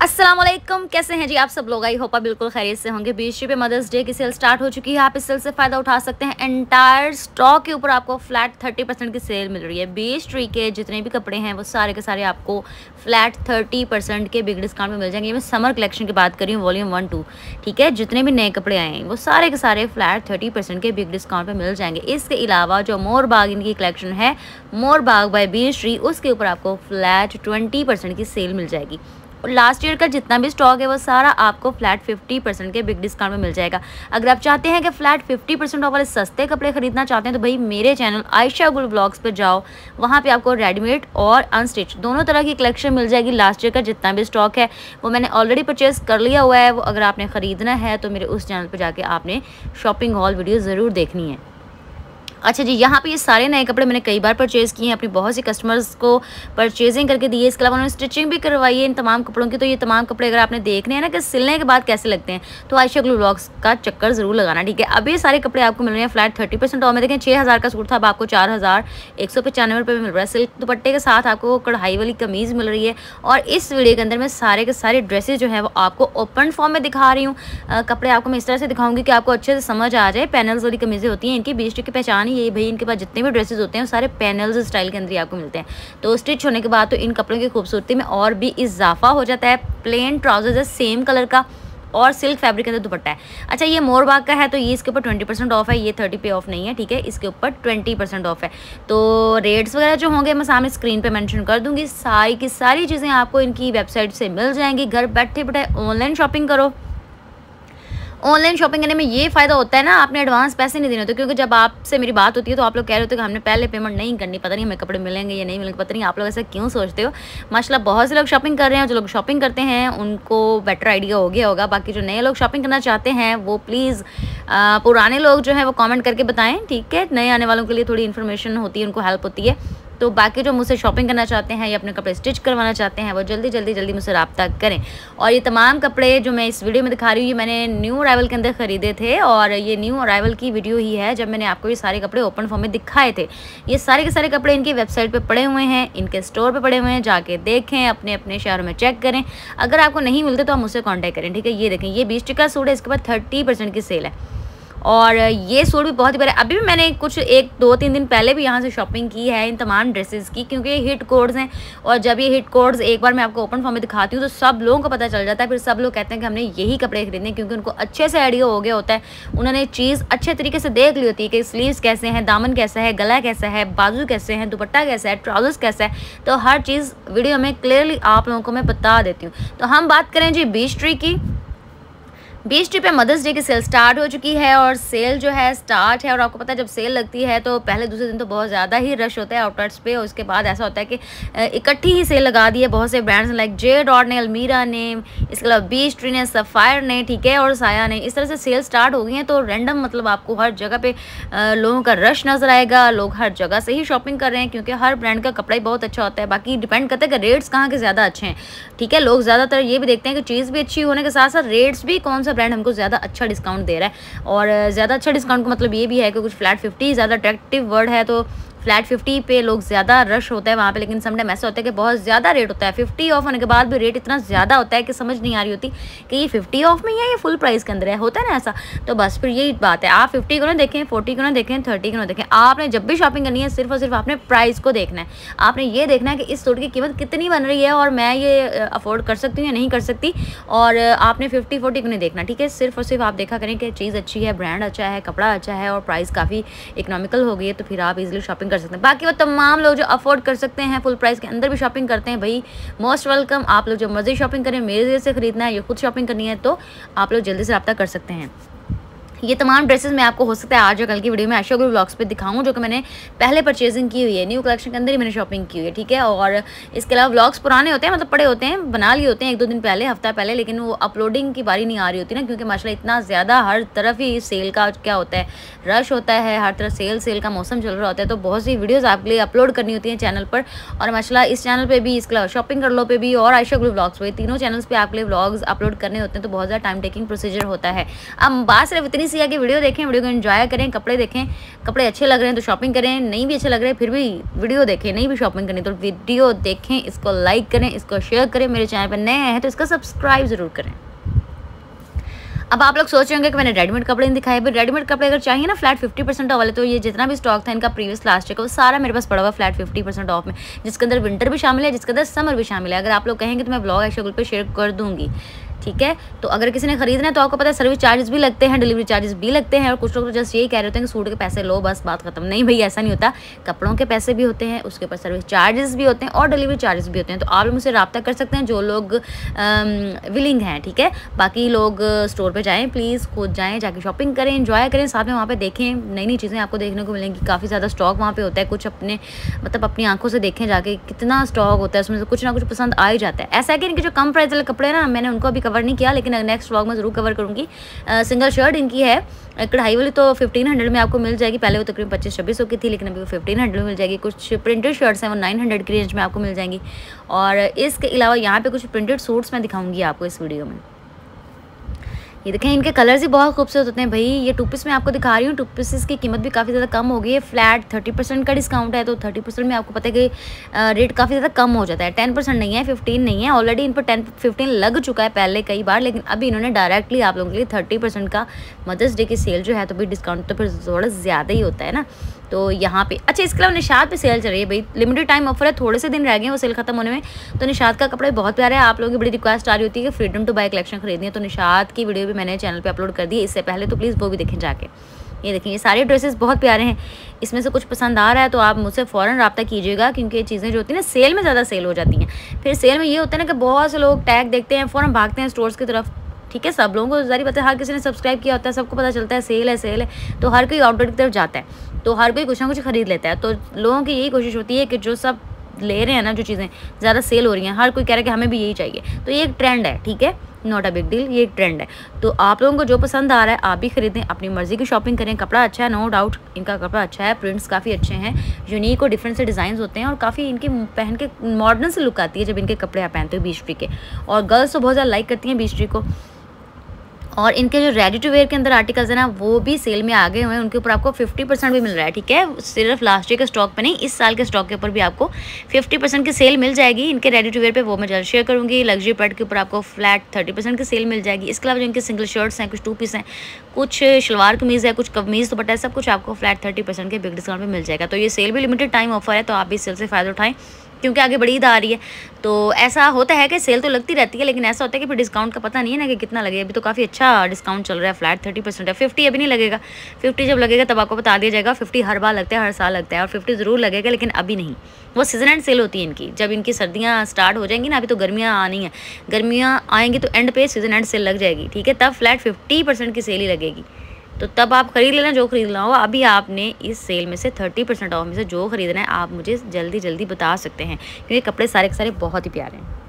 वालेकुम कैसे हैं जी आप सब लोग? आई होपा बिल्कुल खैरियत से होंगे। बीस पे मदर्स डे की सेल स्टार्ट हो चुकी है। आप इस सेल से फ़ायदा उठा सकते हैं। एंटायर स्टॉक के ऊपर आपको फ्लैट थर्टी परसेंट की सेल मिल रही है। बीस ट्री के जितने भी कपड़े हैं, वो सारे के सारे आपको फ्लैट थर्टी परसेंट के बिग डिस्काउंट में मिल जाएँगे। मैं समर कलेक्शन की बात कर रही हूँ वॉल्यूम वन टू ठीक है? जितने भी नए कपड़े आए हैं, वो सारे के सारे फ्लैट थर्टी परसेंट के बिग डिस्काउंट में मिल जाएँगे। इसके अलावा जो मोर बाग इनकी कलेक्शन है मोर बाग बाय बीस ट्री उसके ऊपर आपको फ्लैट ट्वेंटी परसेंट की सेल मिल जाएगी। लास्ट ईयर का जितना भी स्टॉक है वो सारा आपको फ्लैट फिफ्टी परसेंट के बिग डिस्काउंट में मिल जाएगा। अगर आप चाहते हैं कि फ्लैट फिफ्टी परसेंट ऑफ़ वाले सस्ते कपड़े खरीदना चाहते हैं तो भाई मेरे चैनल आयशा गुल ब्लॉग्स पर जाओ। वहाँ पे आपको रेडीमेड और अनस्टिच दोनों तरह की कलेक्शन मिल जाएगी लास्ट ईयर का जितना भी स्टॉक है। वो मैंने ऑलरेडी परचेज कर लिया हुआ है, वो अगर आपने ख़रीदना है तो मेरे उस चैनल पर जाके आपने शॉपिंग हॉल वीडियो ज़रूर देखनी है। अच्छा जी, यहाँ पे ये सारे नए कपड़े मैंने कई बार परचेज़ किए हैं, अपनी बहुत सी कस्टमर्स को परचेजिंग करके दिए इसके अलावा उन्होंने स्टिचिंग भी करवाई है इन तमाम कपड़ों की। तो ये तमाम कपड़े अगर आपने देखने हैं ना कि सिलने के बाद कैसे लगते हैं तो आयशा ग्लू ब्लॉग्स का चक्कर ज़रूर लगाना, ठीक है? अभी ये सारे कपड़े आपको मिल रहे हैं फ्लैट थर्टी परसेंट और में। देखें छः हज़ार का सूट था, अब आपको चार हज़ार एक सौ पचानवे रुपये में मिल रहा है। सिल्क दुपट्टे के साथ आपको कढ़ाई वाली कमीज़ मिल रही है और इस वीडियो के अंदर मैं सारे के सारे ड्रेसेज जो है वो आपको ओपन फॉर्म में दिखा रही हूँ। कपड़े आपको मैं इस तरह से दिखाऊँगी कि आपको अच्छे से समझ आ जाए पैनल्स वाली कमीज़ें होती हैं, इनकी बीस की पहचान ही यही भाई इनके पास जितने भी ड्रेसेस होते हैं सारे पैनल्स स्टाइल के अंदर ही आपको मिलते हैं। तो स्टिच होने के बाद तो इन कपड़ों की खूबसूरती में और भी इजाफा हो जाता है। प्लेन ट्राउजर्स है सेम कलर का और सिल्क फैब्रिक के अंदर दुपट्टा है। अच्छा ये मोर बाग का है तो ये इसके ऊपर ट्वेंटी परसेंट ऑफ़ है, ये थर्टी पे ऑफ़ नहीं है, ठीक है? इसके ऊपर ट्वेंटी परसेंट ऑफ़ है। तो रेट्स वगैरह जो होंगे, मैं सामने स्क्रीन पे मेंशन कर दूँगी। सारी की सारी चीज़ें आपको इनकी वेबसाइट से मिल जाएँगी। घर बैठे बैठे ऑनलाइन शॉपिंग करो। ऑनलाइन शॉपिंग करने में ये फ़ायदा होता है ना, आपने एडवांस पैसे नहीं देने होते, क्योंकि जब आपसे मेरी बात होती है तो आप लोग कह रहे होते कि हमने पहले पेमेंट नहीं करनी, पता नहीं हमें कपड़े मिलेंगे या नहीं मिलेंगे, पता नहीं आप लोग ऐसा क्यों सोचते हो। माशाल्लाह, बहुत से लोग शॉपिंग कर रहे हैं, जो लोग शॉपिंग करते हैं, उनको बेटर आइडिया हो गया होगा। बाकी जो नए लोग शॉपिंग करना चाहते हैं, वो प्लीज़ पुराने लोग जो है वो कॉमेंट करके बताएँ, ठीक है? नए आने वालों के लिए थोड़ी इन्फॉर्मेशन होती है, उनको हेल्प होती है। तो बाकी जो मुझसे शॉपिंग करना चाहते हैं या अपने कपड़े स्टिच करवाना चाहते हैं, वो जल्दी जल्दी जल्दी मुझसे रबता करें। और ये तमाम कपड़े जो मैं इस वीडियो में दिखा रही हूँ, ये मैंने न्यू अराइवल के अंदर ख़रीदे थे और ये न्यू अराइवल की वीडियो ही है, जब मैंने आपको ये सारे कपड़े ओपन फॉर्म में दिखाए थे। ये सारे के सारे कपड़े इनकी वेबसाइट पर पड़े हुए हैं, इनके स्टोर पर पड़े हुए हैं, जाके देखें, अपने अपने शहरों में चेक करें। अगर आपको नहीं मिलते तो आप मुझसे कॉन्टैक्ट करें, ठीक है? ये देखें, ये बीस टिका सूट है, इसके बाद थर्टी की सेल है। और ये सूट भी बहुत ही बड़े अभी भी मैंने कुछ एक, दो, तीन दिन पहले भी यहाँ से शॉपिंग की है इन तमाम ड्रेसेस की, क्योंकि ये हिट कोड्स हैं। और जब ये हिट कोड्स एक बार मैं आपको ओपन फॉर्म में दिखाती हूँ तो सब लोगों को पता चल जाता है। फिर सब लोग कहते हैं कि हमने यही कपड़े खरीदने क्योंकि उनको अच्छे से आइडिया हो गया होता है। उन्होंने चीज़ अच्छे तरीके से देख ली होती है कि स्लीव्स कैसे हैं, दामन कैसा है, गला कैसा है, बाजू कैसे हैं, दुपट्टा कैसा है ट्राउजर्स कैसा है। तो हर चीज़ वीडियो में क्लियरली आप लोगों को मैं बता देती हूँ। तो हम बात करें जी बीच ट्री की। बीस पे मदर्स डे की सेल स्टार्ट हो चुकी है और सेल जो है स्टार्ट है और आपको पता है जब सेल लगती है तो पहले दूसरे दिन तो बहुत ज़्यादा ही रश होता है आउटलेट्स पे और उसके बाद ऐसा होता है कि इकट्ठी ही सेल लगा दी है बहुत से ब्रांड्स लाइक जे डॉट ने, अलमीरा ने, इसके अलावा बीस ट्री ने, सफ़ायर ने, ठीक है, और साया ने। इस तरह से सेल स्टार्ट हो गई हैं तो रैंडम मतलब आपको हर जगह पर लोगों का रश नज़र आएगा, लोग हर जगह से ही शॉपिंग कर रहे हैं क्योंकि हर ब्रांड का कपड़ा ही बहुत अच्छा होता है। बाकी डिपेंड करता है कि रेट्स कहाँ के ज़्यादा अच्छे हैं, ठीक है, लोग ज़्यादातर ये भी देखते हैं कि चीज़ भी अच्छी होने के साथ साथ रेट्स भी कौन सा ब्रांड हमको ज़्यादा अच्छा डिस्काउंट दे रहा है। और ज़्यादा अच्छा डिस्काउंट का मतलब ये भी है कि कुछ फ्लैट फिफ्टी ज़्यादा अट्रैक्टिव वर्ड है तो फ्लैट फिफ्टी पे लोग ज़्यादा रश होता है वहाँ पे, लेकिन समटाइम ऐसा होता है कि बहुत ज़्यादा रेट होता है। फिफ्टी ऑफ़ होने के बाद भी रेट इतना ज़्यादा होता है कि समझ नहीं आ रही होती कि ये फिफ्टी ऑफ़ में है या फुल प्राइस के अंदर है। होता है ना ऐसा? तो बस फिर यही बात है। आप फिफ्टी को ना देखें फोर्टी को देखें थर्टी को ना देखें। आपने जब भी शॉपिंग करनी है, सिर्फ़ और सिर्फ़ आपने प्राइस को देखना है। आपने ये देखना है कि इस सूट की कीमत कितनी बन रही है और मैं ये अफोर्ड कर सकती हूँ या नहीं कर सकती। और आपने फिफ्टी फोर्टी को नहीं देखना, ठीक है? सिर्फ़ और सिर्फ़ आप देखा करें कि चीज़ अच्छी है ब्रांड अच्छा है, कपड़ा अच्छा है और प्राइस काफ़ी इकोनॉमिकल हो गई है तो फिर आप इजिली शॉपिंग सकते हैं। बाकी वो तमाम लोग जो अफोर्ड कर सकते हैं फुल प्राइस के अंदर भी शॉपिंग करते हैं, भाई मोस्ट वेलकम आप लोग जो मर्ज़ी शॉपिंग करें, मेरे से ख़रीदना है, या खुद शॉपिंग करनी है तो आप लोग जल्दी से रब्ता कर सकते हैं। ये तमाम ड्रेसेस मैं आपको हो सकता है आज या कल की वीडियो में अशोक ब्लॉग्स पे दिखाऊँ, जो कि मैंने पहले परचेजिंग की हुई है। न्यू कलेक्शन के अंदर ही मैंने शॉपिंग की हुई है, ठीक है? और इसके अलावा ब्लॉग्स पुराने होते हैं मतलब पड़े होते हैं, बना लिए होते हैं एक दो दिन पहले, हफ़्ता पहले, लेकिन वो अपलोडिंग की बारी नहीं आ रही होती ना, क्योंकि माशा इतना ज़्यादा हर तरफ़ ही सेल का क्या होता है रश होता है, हर तरफ़ सेल सेल का मौसम चल रहा होता है तो बहुत सी वीडियोज़ आपके लिए अपलोड करनी होती हैं चैनल पर। और माशा इस चैनल पर भी, इसके अलावा शॉपिंग कर लो पे भी और आयशा ग्रुप ब्लॉग्स पे, तीनों चैनल्स पर आपके लिए ब्लॉग्स अपलोड करने होते हैं तो बहुत ज़्यादा टाइम टेकिंग प्रोसीजर होता है। अब बात सिर्फ़ इतनी सी है कि वीडियो देखें, वीडियो को इन्जॉय करें, कपड़े देखें, कपड़े अच्छे लग रहे हैं तो शॉपिंग करें, नहीं भी अच्छे लग रहे हैं, फिर भी वीडियो देखें, नहीं भी शॉपिंग करें तो वीडियो देखें, इसको लाइक करें, इसको शेयर करें, मेरे चैनल पर नए हैं तो इसका सब्सक्राइब ज़रूर करें। अब आप लोग सोच रहे होंगे कि मैंने रेडीमेड कपड़े नहीं दिखाए बट रेडीमेड कपड़े अगर चाहिए ना फ्लैट फिफ्टी परसेंट ऑफ़ वाले तो ये जितना भी स्टॉक था इनका प्रीवियस लास्ट का वो सारा मेरे पास पड़ा हुआ फ्लैट फिफ्टी परसेंट ऑफ़ में, जिसके अंदर विंटर भी शामिल है, जिसके अंदर समर भी शामिल है। अगर आप लोग कहेंगे तो मैं ब्लॉग ऐसे पर शेयर कर दूँगी। ठीक है? तो अगर किसी ने खरीदना है तो आपको पता है सर्विस चार्जेस भी लगते हैं डिलीवरी चार्जेस भी लगते हैं और कुछ लोग तो जस्ट यही कह रहे होते हैं कि सूट के पैसे लो, बस बात खत्म। नहीं भाई ऐसा नहीं होता। कपड़ों के पैसे भी होते हैं, उसके ऊपर सर्विस चार्जेस भी होते हैं और डिलीवरी चार्जेस भी होते हैं। तो आप लोग मुझसे रब्ता कर सकते हैं, जो लोग विलिंग हैं, ठीक है? बाकी लोग स्टोर पर जाएँ प्लीज़ खुद जाएँ, जाके शॉपिंग करें इन्जॉय करें, साथ में वहाँ पर देखें। नई नई चीज़ें आपको देखने को मिलेंगी। काफ़ी ज़्यादा स्टॉक वहाँ पर होता है। कुछ अपने मतलब अपनी आँखों से देखें जाके कितना स्टॉक होता है, उसमें से कुछ ना कुछ पसंद आ ही जाता है। ऐसा है कि इनके जो कम प्राइस वाले कपड़े ना, मैंने उनको अभी कवर नहीं किया, लेकिन नेक्स्ट व्लॉग में ज़रूर कवर करूँगी। सिंगल शर्ट इनकी है। कढ़ाई वाली तो फिफ्टीन हंड्रेड में आपको मिल जाएगी। पहले वो तकरीबन पच्चीस छब्बीस की थी, लेकिन अभी वो फिफ्टीन हंड्रेड में मिल जाएगी। कुछ प्रिंटेड शर्ट्स हैं, वो नाइन हंड्रेड की रेंज में आपको मिल जाएँगी। और इसके अलावा यहाँ पे कुछ प्रिंटेड सूट्स मैं दिखाऊँगी आपको इस वीडियो में। ये देखें, इनके कलर्स ही बहुत खूबसूरत होते हैं भाई। ये टू पीस मैं आपको दिखा रही हूँ टू पीसेस की कीमत भी काफ़ी ज़्यादा कम हो गई है। फ्लैट थर्टी परसेंट का डिस्काउंट है तो थर्टी परसेंट में आपको पता है कि रेट काफ़ी ज़्यादा कम हो जाता है। टेन परसेंट नहीं है फिफ्टीन नहीं है। ऑलरेडी इन पर टेन फिफ्टीन लग चुका है पहले कई बार, लेकिन अभी इन्होंने डायरेक्टली आप लोगों के लिए थर्टी परसेंट का मदर्स डे की सेल जो है तो भी डिस्काउंट तो फिर थोड़ा ज़्यादा ही होता है ना। तो यहाँ पे अच्छा इसके अलावा निशाद पे सेल चल रही है भाई। लिमिटेड टाइम ऑफ़र है, थोड़े से दिन रह गए वो सेल खत्म होने में। तो निशाद का कपड़ा बहुत प्यारा है। आप लोगों की बड़ी रिक्वेस्ट आ रही होती है कि फ्रीडम टू बाई कलेक्शन खरीदनी है। तो निशाद की वीडियो भी मैंने चैनल पर अपलोड कर दी इससे पहले तो प्लीज़ वो भी देखें जाके। ये देखें, ये सारे ड्रेसेस बहुत प्यारे हैं। इसमें से कुछ पसंद आ रहा है तो आप मुझसे फ़ौरन रब्ता कीजिएगा, क्योंकि ये चीज़ें जो होती हैं ना सेल में ज़्यादा सेल हो जाती हैं। फिर सेल में ये होता है ना कि बहुत से लोग टैग देखते हैं, फ़ौरन भागते हैं स्टोर्स की तरफ़। ठीक है, सब लोगों को जारी पता है हर किसी ने सब्सक्राइब किया होता है, सबको पता चलता है सेल है सेल है। तो हर कोई आउटलेट की तरफ़ जाता है। तो हर कोई कुछ ना कुछ खरीद लेता है। तो लोगों की यही कोशिश होती है कि जो सब ले रहे हैं ना, जो चीज़ें ज़्यादा सेल हो रही हैं, हर कोई कह रहा है कि हमें भी यही चाहिए। तो ये एक ट्रेंड है, ठीक है? नॉट अ बिग डील ये एक ट्रेंड है। तो आप लोगों को जो पसंद आ रहा है, आप भी खरीदें, अपनी मर्ज़ी की शॉपिंग करें। कपड़ा अच्छा है नो डाउट इनका कपड़ा अच्छा है प्रिंट्स काफ़ी अच्छे हैं यूनिक और डिफरेंट से डिज़ाइन होते हैं और काफ़ी इनके पहन के मॉडर्न से लुक आती है जब इनके कपड़े आप पहनते हो ट्री के। और गर्ल्स तो बहुत ज़्यादा लाइक करती हैं ट्री को। और इनके जो रेडी टू वेयर के अंदर आर्टिकल्स हैं ना, वो भी सेल में आ गए हुए हैं। उनके ऊपर आपको 50 परसेंट भी मिल रहा है, ठीक है? सिर्फ़ लास्ट ईयर के स्टॉक पे नहीं, इस साल के स्टॉक के ऊपर भी आपको 50 परसेंट की सेल मिल जाएगी। इनके रेडी टू वेयर पे वो मैं जल्द शेयर करूँगी। लग्जरी प्रोडक्ट के ऊपर आपको फ्लैट थर्टी परसेंट की सेल मिल जाएगी। इसके अलावा जो इनके सिंगल शर्ट्स हैं, कुछ टू पीस हैं, कुछ शलवार कमीज़ है, कुछ कमीज़ दुपट्टा है सब कुछ आपको फ्लैट थर्टी परसेंट के बिग डिस्काउंट में मिल जाएगा। तो ये सेल भी लिमिटेड टाइम ऑफ़र है तो आप भी सेल से फ़ायदा उठाएँ। क्योंकि आगे बड़ी ईद आ रही है। तो ऐसा होता है कि सेल तो लगती रहती है, लेकिन ऐसा होता है कि फिर डिस्काउंट का पता नहीं है ना कि कितना लगेगा। अभी तो काफ़ी अच्छा डिस्काउंट चल रहा है फ्लैट थर्टी परसेंट है। फिफ्टी अभी नहीं लगेगा। फिफ्टी जब लगेगा तब आपको बता दिया जाएगा। फिफ्टी हर बार लगता है, हर साल लगता है और फिफ्टी ज़रूर लगेगा, लेकिन अभी नहीं। वो सीज़न एंड सेल होती है इनकी। जब इनकी सर्दियाँ स्टार्ट हो जाएँगी ना, अभी तो गर्मियाँ आनी है। गर्मियाँ आएँगी तो एंड पे सीज़न एंड सेल लग जाएगी, ठीक है? तब फ्लैट फिफ्टी की सेल ही लगेगी। तो तब आप खरीद लेना जो खरीदना हो अभी आपने इस सेल में से थर्टी परसेंट ऑफ़ में से जो खरीदना है, आप मुझे जल्दी जल्दी बता सकते हैं, क्योंकि कपड़े सारे के सारे बहुत ही प्यारे हैं।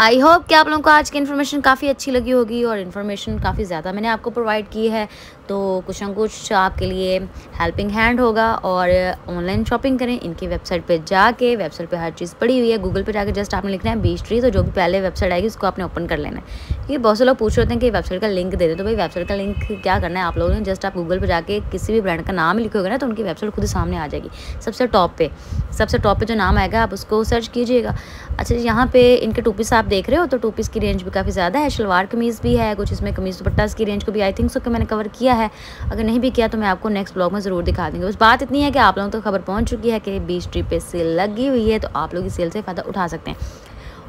आई होप कि आप लोगों को आज की इन्फॉर्मेशन काफ़ी अच्छी लगी होगी और इन्फॉर्मेशन काफ़ी ज़्यादा मैंने आपको प्रोवाइड की है। तो कुछ ना कुछ आपके लिए हेल्पिंग हैंड होगा और ऑनलाइन शॉपिंग करें। इनकी वेबसाइट पे जाके वेबसाइट पे हर चीज़ पड़ी हुई है। गूगल पे जाके जस्ट आपने लिखना है बीच ट्री तो जो भी पहले वेबसाइट आएगी उसको आपने ओपन कर लेना है। क्योंकि बहुत से लोग पूछ रहे होते हैं कि वेबसाइट का लिंक दे दें तो भाई वेबसाइट का लिंक क्या करना है आप लोगों ने? जस्ट आप गूगल पर जाके किसी भी ब्रांड का नाम लिखोगे ना तो उनकी वेबसाइट खुद सामने आ जाएगी। सबसे टॉप पर सबसे टॉप पर जो नाम आएगा, आप उसको सर्च कीजिएगा। अच्छा यहाँ पे इनके टू पीस आप देख रहे हो तो टू पीस की रेंज भी काफ़ी ज़्यादा है। शलवार कमीज़ भी है, कुछ इसमें कमीज़ दुपट्टा की रेंज को भी आई थिंक सो कि मैंने कवर किया है। अगर नहीं भी किया तो मैं आपको नेक्स्ट ब्लॉग में ज़रूर दिखा देंगे। उस बात इतनी है कि आप लोगों तक तो खबर पहुँच चुकी है कि बीस ट्रिप पे सेल लगी हुई है तो आप लोग इस सेल से फ़ायदा उठा सकते हैं।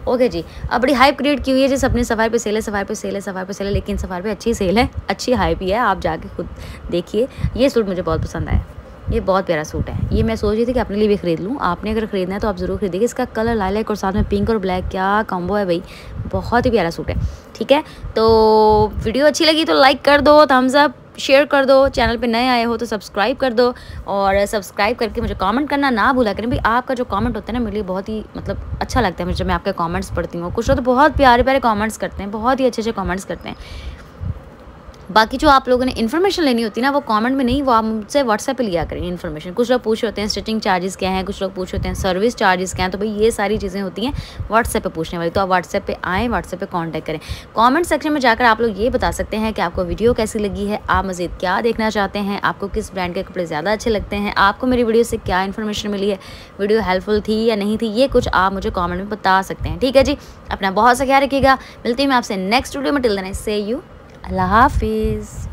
ओके जी, अब बड़ी हाइप क्रिएट की हुई है, जिस अपनी सफ़ार पे सेल है सफ़ार पे सेल है सफ़ार पे सेल है, लेकिन सफ़ार पे अच्छी सेल है, अच्छी हाइप ही है, आप जाके खुद देखिए, ये सूट मुझे बहुत पसंद आया। ये बहुत प्यारा सूट है। ये मैं सोच रही थी कि अपने लिए भी ख़रीद लूँ। आपने अगर ख़रीदना है तो आप ज़रूर खरीदिए इसका कलर लाइक और साथ में पिंक और ब्लैक, क्या कॉम्बो है भाई? बहुत ही प्यारा सूट है, ठीक है? तो वीडियो अच्छी लगी तो लाइक कर दो थम्स अप शेयर कर दो। चैनल पे नए आए हो तो सब्सक्राइब कर दो और सब्सक्राइब करके मुझे कमेंट करना ना भूला करें। भाई, आपका जो कमेंट होता है ना, मेरे लिए बहुत ही मतलब अच्छा लगता है मुझे मैं आपके कमेंट्स पढ़ती हूँ। कुछ लोग तो बहुत प्यारे प्यारे कमेंट्स करते हैं, बहुत ही अच्छे अच्छे कमेंट्स करते हैं। बाकी जो आप लोगों ने इन्फॉर्मेशन लेनी होती ना, वो कमेंट में नहीं, वो आप मुझसे व्हाट्सएप पे लिया करें इन्फॉर्मेशन कुछ लोग पूछ होते हैं स्टिचिंग चार्जेस क्या हैं? कुछ लोग पूछ होते हैं सर्विस चार्जेस क्या हैं? तो भाई ये सारी चीज़ें होती हैं व्हाट्सएप पे पूछने वाली। तो आप व्हाट्सएप पे आएँ व्हाट्सएप पे कॉन्टैक्ट करें। कॉमेंट सेक्शन में जाकर आप लोग ये बता सकते हैं कि आपको वीडियो कैसी लगी है, आप मज़ीद क्या देखना चाहते हैं, आपको किस ब्रांड के कपड़े ज़्यादा अच्छे लगते हैं, आपको मेरी वीडियो से क्या इन्फॉर्मेशन मिली है वीडियो हेल्पफुल थी या नहीं थी, ये कुछ आप मुझे कॉमेंट में बता सकते हैं। ठीक है जी, अपना बहुत सा ख्याल रखिएगा। मिलती हूँ मैं आपसे नेक्स्ट वीडियो में। टिल देना से यू अल्लाह हाफिज़।